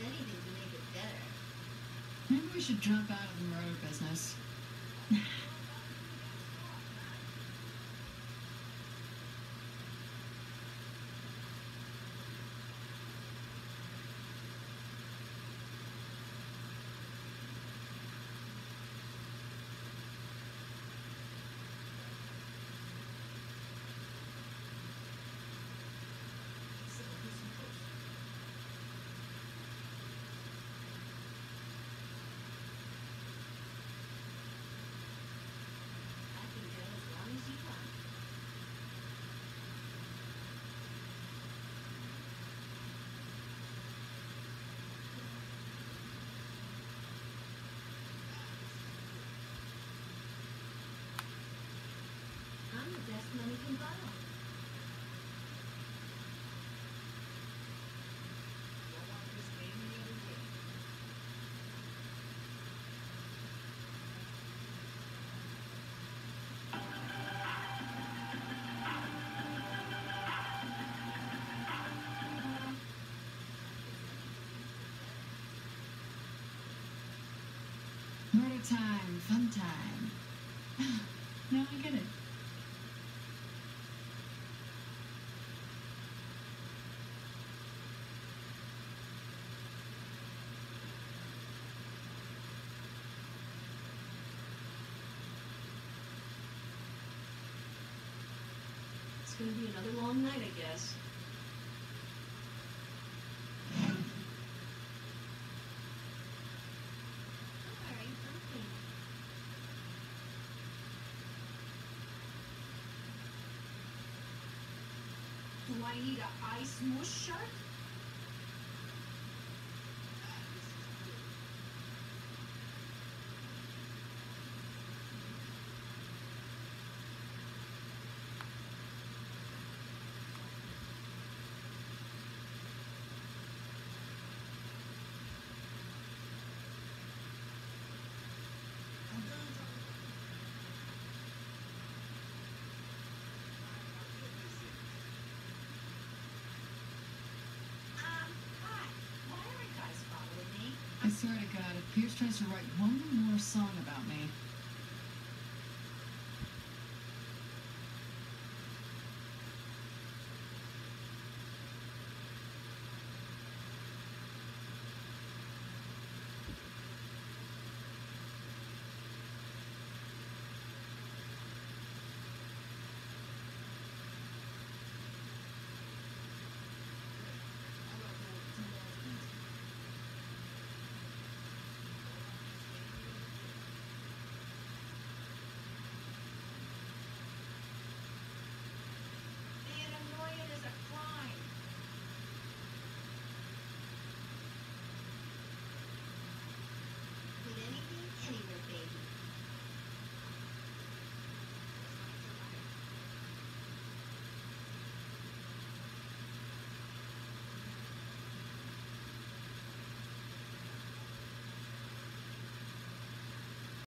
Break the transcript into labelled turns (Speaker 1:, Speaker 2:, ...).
Speaker 1: anything to make it better.
Speaker 2: Maybe we should drop out of the murder business.
Speaker 1: The best money can buy.
Speaker 2: Murder time, fun time. now I get it.
Speaker 1: It's gonna be another long night, I guess.
Speaker 3: Do I need a ice mush shirt?
Speaker 2: I swear to God, if Pierce tries to write one more song about me,